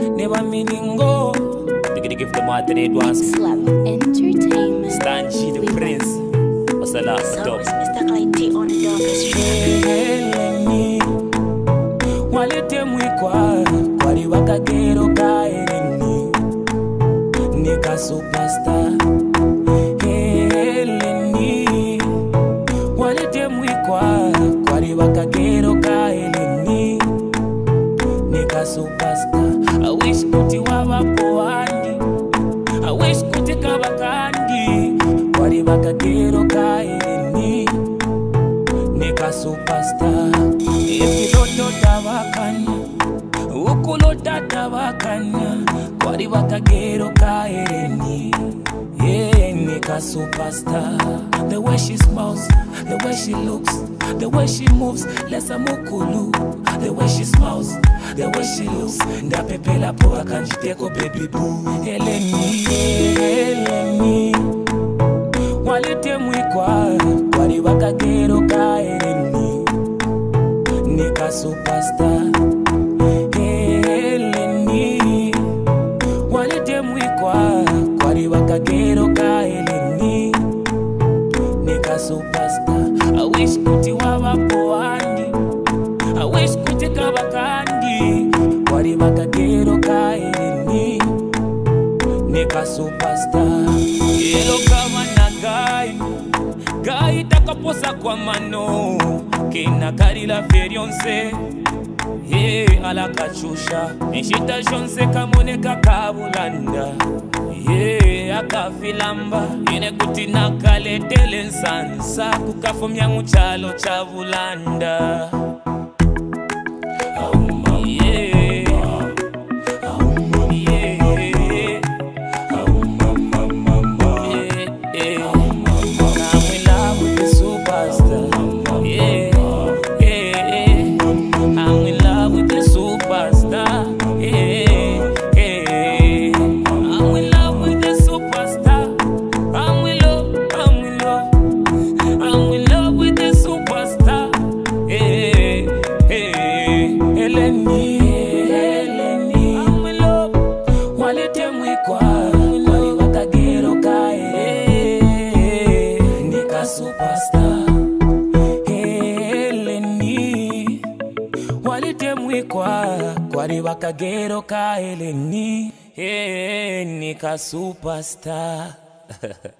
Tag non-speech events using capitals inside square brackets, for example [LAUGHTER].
Never meaning go. Diggy give the matter it was. Slap Entertainment. Stanchi the Prince. What's the last dog? Mr. Clyde on the darkest trail. Walete mwikwa kwari wakagero kaereni nika superstar heleni walete mwikwa kwari wakagero kaereni kuita superstar wish kuti wava I wish kuti kava kandi wari vakagero kaini nekasuperstar efilotota vakanya ukulotata vakanya kwari vakagero kaeni Nika superstar. The way she smiles, the way she looks, the way she moves, lesa mukulu. The way she smiles. the way she looks ndapepela po akanjiteko bebi bu eleeleni mwaletemwikwa kwali vakagero ka eleni neka supestar Super. nekasupastar yelo kavana gai gai takaposa kwamano kenakarila veryonse ye alakachusha nishita shonse kamoneka kavulanda ye akafilamba ine kuti nakaletele nsansa kukafumya muchalo chavulanda walite mwikwa kwari bakagero ka eleni hey, eh, ni ka superstar [LAUGHS]